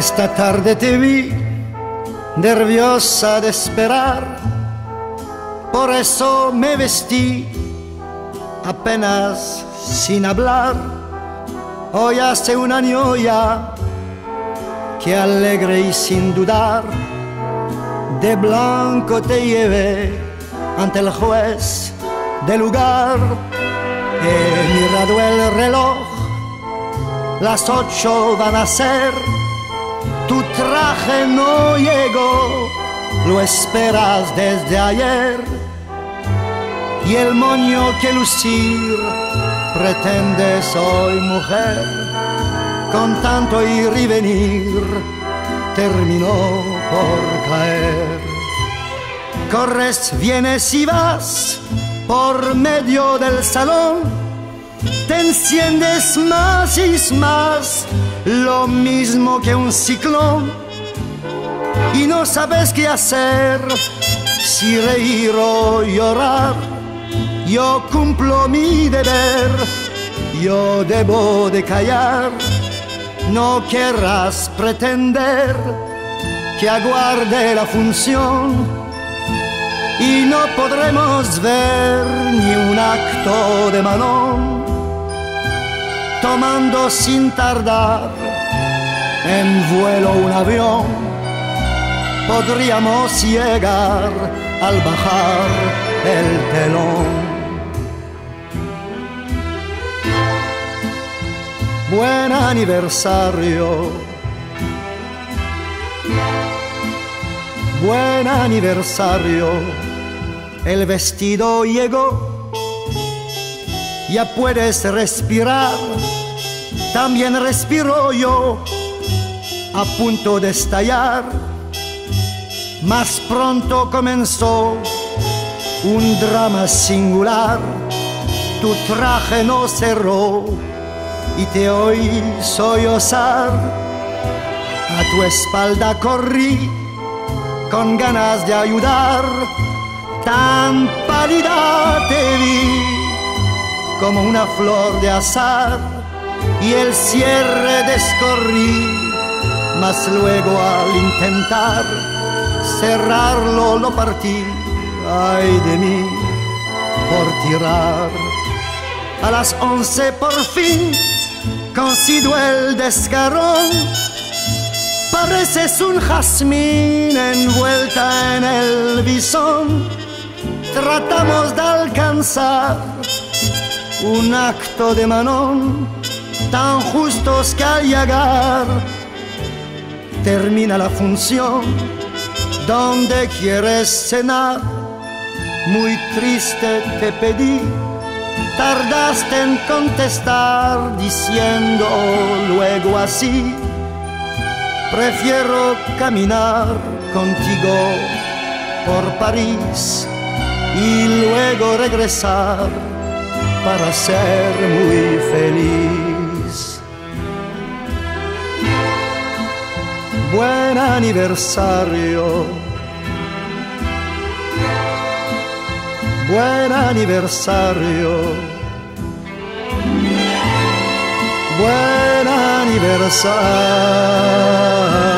Esta tarde te vi nerviosa de esperar, por eso me vestí apenas sin hablar. Hoy hace un año que alegre y sin dudar, de blanco te llevé ante el juez del lugar. He mirado el reloj, las ocho van a ser, tu traje no llegó, lo esperas desde ayer. Y el moño que lucir pretendes hoy mujer, con tanto ir y venir terminó por caer. Corres, vienes y vas por medio del salón, enciendes más y más, lo mismo que un ciclón, y no sabes qué hacer, si reír o llorar. Yo cumplo mi deber, yo debo de callar, no querrás pretender que aguarde la función. Y no podremos ver ni un acto de Manon tomando sin tardar. En vuelo un avión podríamos llegar al bajar el telón. Buen aniversario. Buen aniversario. El vestido llegó, ya puedes respirar, también respiro yo, a punto de estallar, más pronto comenzó un drama singular, tu traje no cerró y te oí sollozar, a tu espalda corrí con ganas de ayudar. Tan pálida te vi como una flor de azar y el cierre descorrí, mas luego al intentar cerrarlo lo partí, ay de mí, por tirar. A las once por fin consigo el desgarrón, pareces un jazmín envuelta en el bisón. Tratamos de alcanzar un acto de manón tan justos que al llegar termina la función donde quieres cenar muy triste te pedí tardaste en contestar diciendo luego así prefiero caminar contigo por París y luego regresar para ser muy feliz. Buen aniversario. Buen aniversario. Buen aniversario.